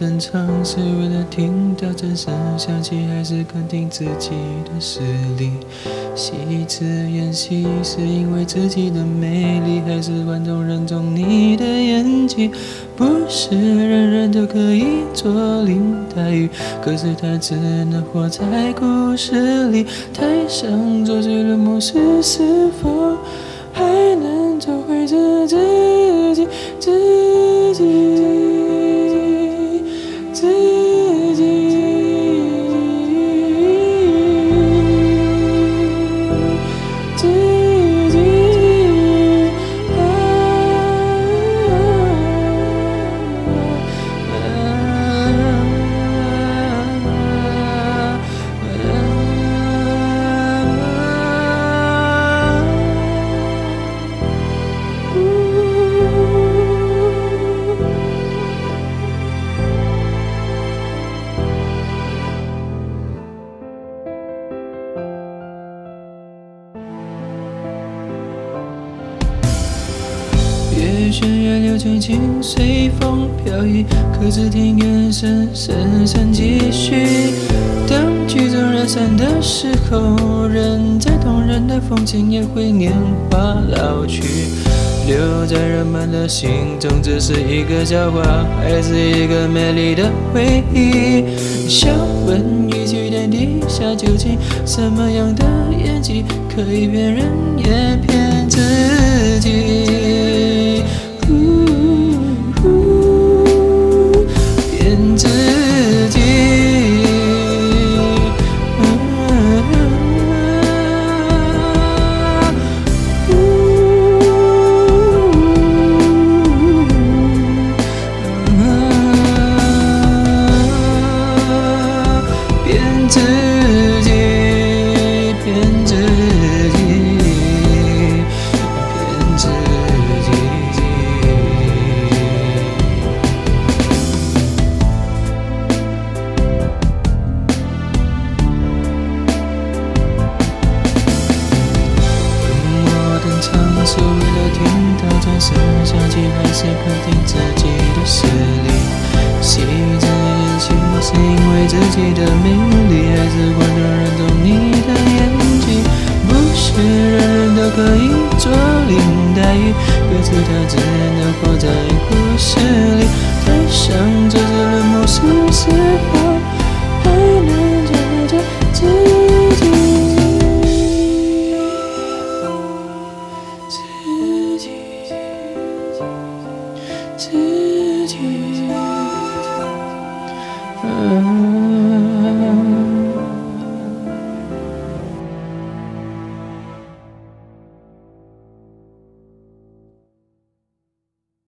登场是为了听到掌声响起，还是肯定自己的实力？戏子演戏是因为自己的魅力，还是观众认同你的演技？不是人人都可以做林黛玉，可是她只能活在故事里。台上做起了模式，是否还能找回自己？do 弦月流，轻轻随风飘逸。可只听眼神深深继续。当曲终人散的时候，人再动人的风景也会年华老去。留在人们的心中，只是一个笑话，还是一个美丽的回忆？笑问一句天底下，究竟什么样的演技可以骗人也骗自己？是为了听到掌声响起，还是肯定自己的实力？戏子演戏是因为自己的魅力，还是观众认同你的演技？不是人人都可以做林黛玉，可是她只能活在故事里。to